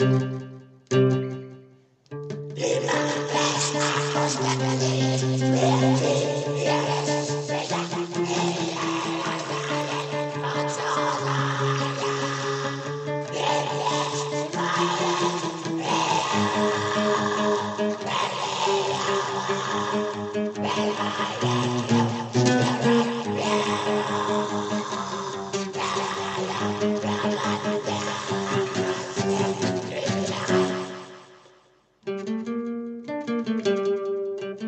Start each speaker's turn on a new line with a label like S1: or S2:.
S1: Do not bless my hospitality. Música